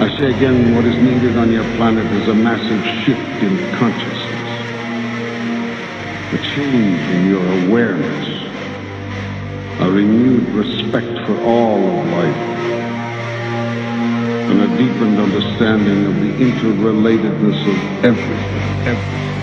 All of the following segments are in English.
I say again, what is needed on your planet is a massive shift in consciousness. A change in your awareness. A renewed respect for all of life. And a deepened understanding of the interrelatedness of everything. everything.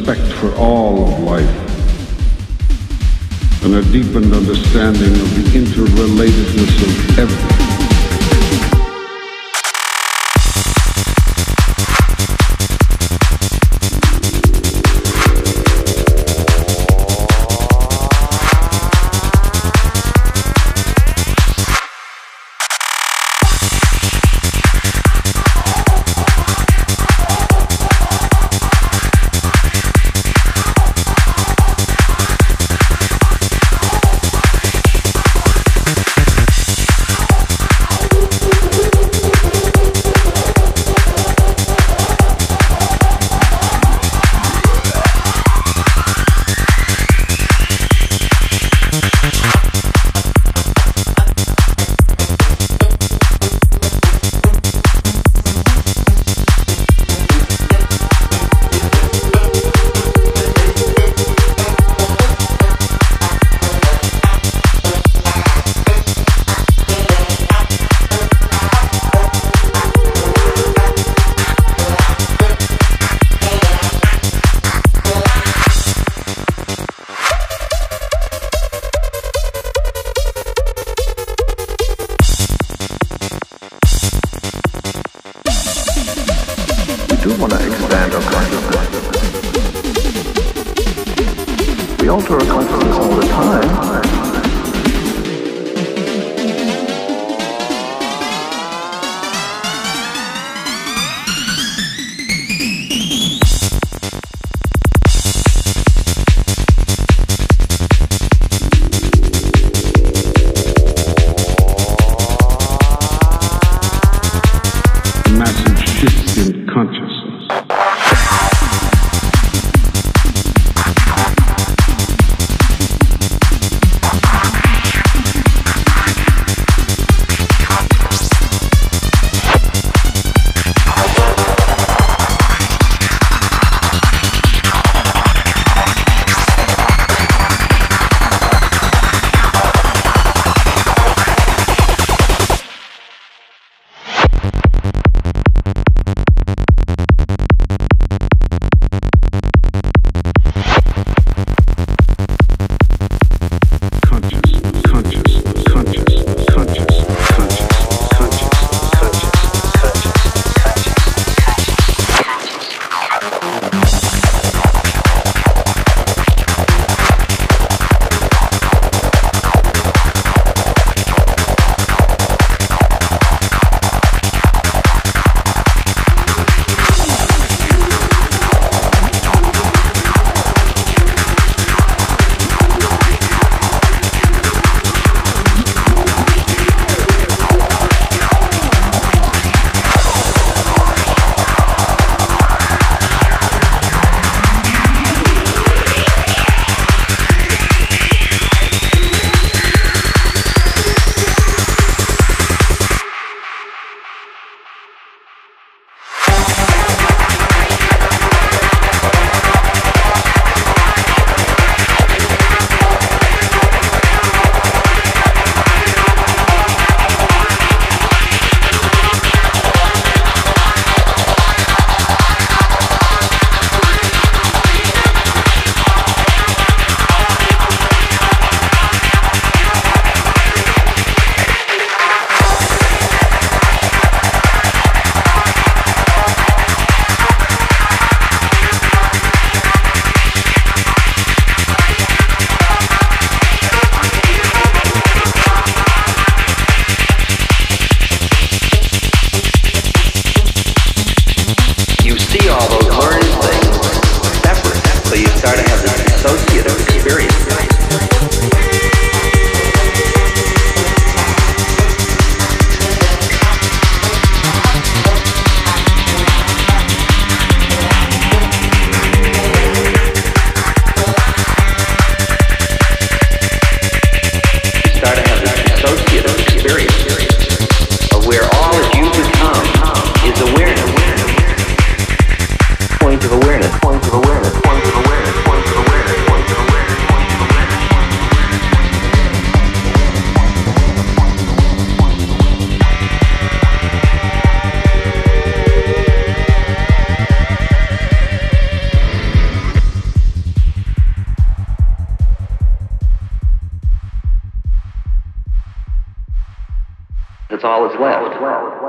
respect for all of life and a deepened understanding of the interrelatedness of everything. Alter of consciousness all the time. That's all that's left.